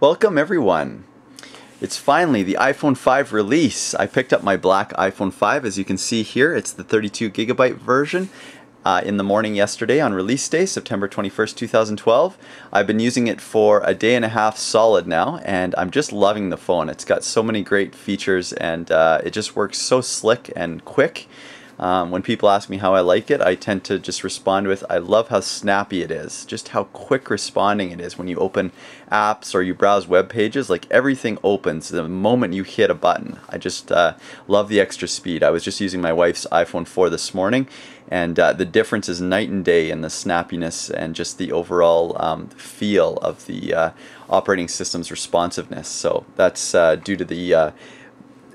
Welcome everyone. It's finally the iPhone 5 release. I picked up my black iPhone 5 as you can see here. It's the 32 gigabyte version uh, in the morning yesterday on release day, September 21st, 2012. I've been using it for a day and a half solid now and I'm just loving the phone. It's got so many great features and uh, it just works so slick and quick. Um, when people ask me how I like it, I tend to just respond with, I love how snappy it is, just how quick responding it is when you open apps or you browse web pages, like everything opens the moment you hit a button. I just uh, love the extra speed. I was just using my wife's iPhone 4 this morning and uh, the difference is night and day in the snappiness and just the overall um, feel of the uh, operating system's responsiveness. So that's uh, due to the uh,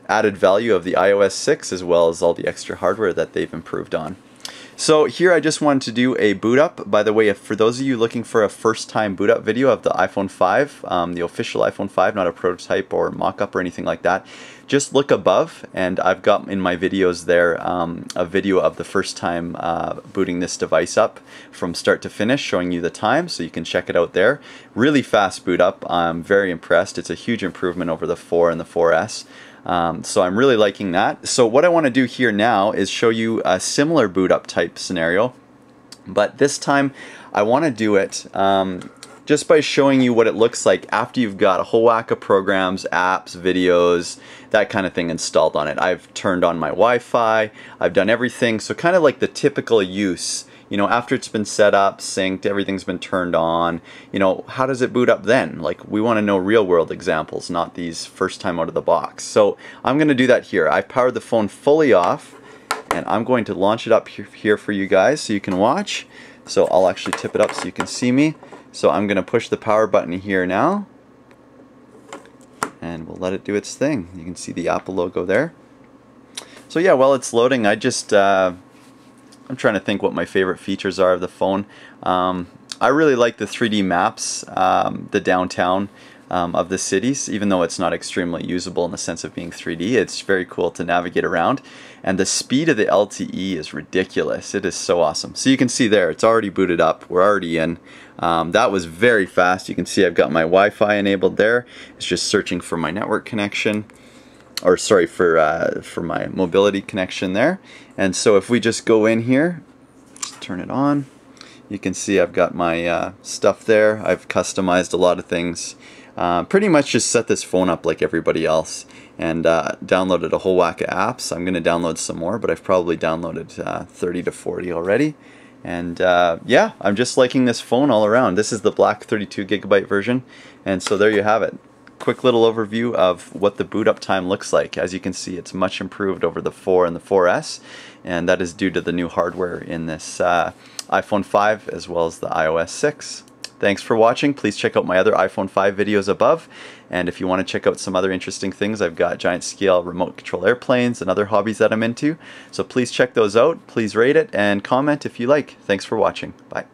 added value of the iOS 6 as well as all the extra hardware that they've improved on. So here I just wanted to do a boot up. By the way, if for those of you looking for a first time boot up video of the iPhone 5, um, the official iPhone 5, not a prototype or mock up or anything like that, just look above and I've got in my videos there um, a video of the first time uh, booting this device up from start to finish showing you the time so you can check it out there. Really fast boot up. I'm very impressed. It's a huge improvement over the 4 and the 4S. Um, so I'm really liking that. So what I want to do here now is show you a similar boot up type scenario, but this time I want to do it um, just by showing you what it looks like after you've got a whole whack of programs, apps, videos, that kind of thing installed on it. I've turned on my Wi-Fi, I've done everything, so kind of like the typical use you know, after it's been set up, synced, everything's been turned on, you know, how does it boot up then? Like, we want to know real world examples, not these first time out of the box. So I'm going to do that here. I've powered the phone fully off, and I'm going to launch it up here for you guys so you can watch. So I'll actually tip it up so you can see me. So I'm going to push the power button here now, and we'll let it do its thing. You can see the Apple logo there. So yeah, while it's loading, I just uh, I'm trying to think what my favorite features are of the phone. Um, I really like the 3D maps, um, the downtown um, of the cities, even though it's not extremely usable in the sense of being 3D. It's very cool to navigate around. And the speed of the LTE is ridiculous. It is so awesome. So you can see there, it's already booted up. We're already in. Um, that was very fast. You can see I've got my Wi-Fi enabled there. It's just searching for my network connection or sorry for uh, for my mobility connection there and so if we just go in here turn it on you can see I've got my uh, stuff there I've customized a lot of things uh, pretty much just set this phone up like everybody else and uh, downloaded a whole whack of apps. I'm gonna download some more but I've probably downloaded uh, 30 to 40 already. And uh, yeah I'm just liking this phone all around. This is the black 32 gigabyte version. And so there you have it. Quick little overview of what the boot up time looks like. As you can see, it's much improved over the 4 and the 4S, and that is due to the new hardware in this uh, iPhone 5 as well as the iOS 6. Thanks for watching. Please check out my other iPhone 5 videos above. And if you want to check out some other interesting things, I've got giant scale remote control airplanes and other hobbies that I'm into. So please check those out. Please rate it and comment if you like. Thanks for watching. Bye.